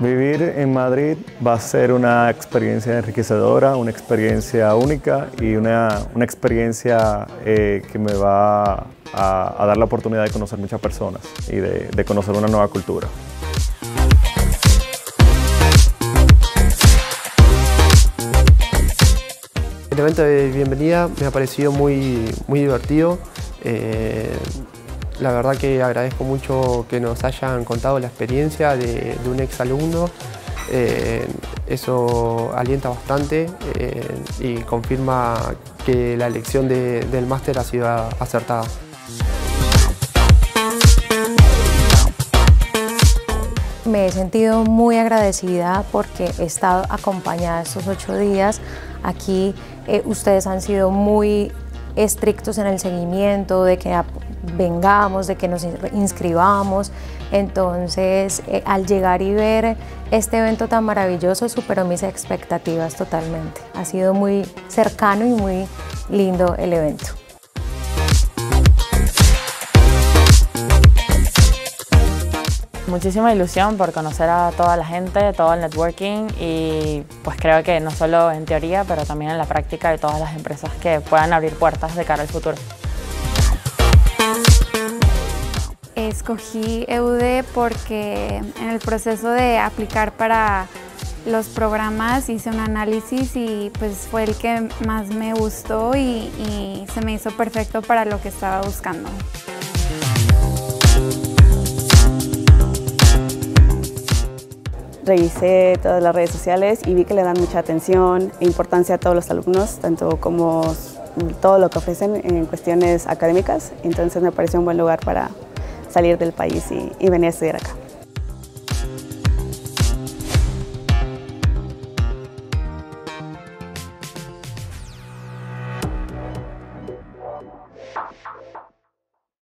Vivir en Madrid va a ser una experiencia enriquecedora, una experiencia única y una, una experiencia eh, que me va a, dar la oportunidad de conocer muchas personas y de, conocer una nueva cultura. El evento de bienvenida me ha parecido muy, muy divertido. Eh, la verdad que agradezco mucho que nos hayan contado la experiencia de, un ex alumno. Eh, eso alienta bastante eh, y confirma que la elección del máster ha sido acertada. Me he sentido muy agradecida porque he estado acompañada estos ocho días. Aquí ustedes han sido muy estrictos en el seguimiento, de que vengamos, de que nos inscribamos. Entonces, eh, al llegar y ver este evento tan maravilloso, superó mis expectativas totalmente. Ha sido muy cercano y muy lindo el evento. Muchísima ilusión por conocer a toda la gente, todo el networking y pues creo que no solo en teoría, pero también en la práctica de todas las empresas que puedan abrir puertas de cara al futuro. Escogí EUD porque en el proceso de aplicar para los programas hice un análisis y pues fue el que más me gustó y, y se me hizo perfecto para lo que estaba buscando. Revisé todas las redes sociales y vi que le dan mucha atención e importancia a todos los alumnos, tanto como todo lo que ofrecen en cuestiones académicas. Entonces me pareció un buen lugar para salir del país y, venir a estudiar acá.